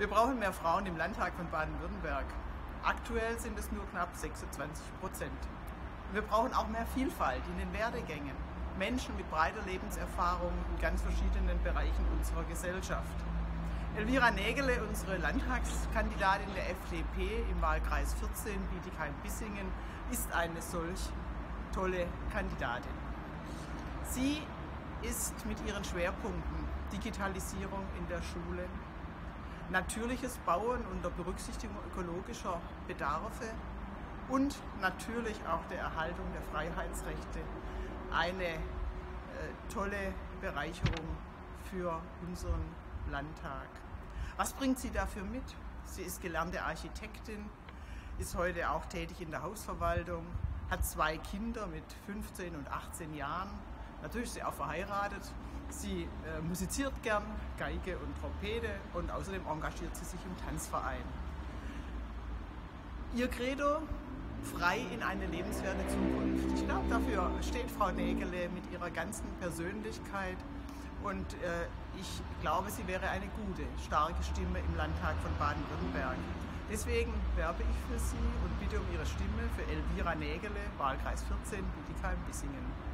Wir brauchen mehr Frauen im Landtag von Baden-Württemberg. Aktuell sind es nur knapp 26 Prozent. Wir brauchen auch mehr Vielfalt in den Werdegängen. Menschen mit breiter Lebenserfahrung in ganz verschiedenen Bereichen unserer Gesellschaft. Elvira Nägele, unsere Landtagskandidatin der FDP im Wahlkreis 14 Bietigheim-Bissingen, ist eine solch tolle Kandidatin. Sie ist mit ihren Schwerpunkten Digitalisierung in der Schule, natürliches Bauen unter Berücksichtigung ökologischer Bedarfe und natürlich auch der Erhaltung der Freiheitsrechte eine äh, tolle Bereicherung für unseren Landtag. Was bringt sie dafür mit? Sie ist gelernte Architektin, ist heute auch tätig in der Hausverwaltung, hat zwei Kinder mit 15 und 18 Jahren. Natürlich ist sie auch verheiratet. Sie äh, musiziert gern, Geige und Trompete und außerdem engagiert sie sich im Tanzverein. Ihr Credo, frei in eine lebenswerte Zukunft. Ich glaube, dafür steht Frau Nägele mit ihrer ganzen Persönlichkeit und äh, ich glaube, sie wäre eine gute, starke Stimme im Landtag von Baden-Württemberg. Deswegen werbe ich für Sie und bitte um Ihre Stimme für Elvira Nägele, Wahlkreis 14, Bietigheim-Bissingen.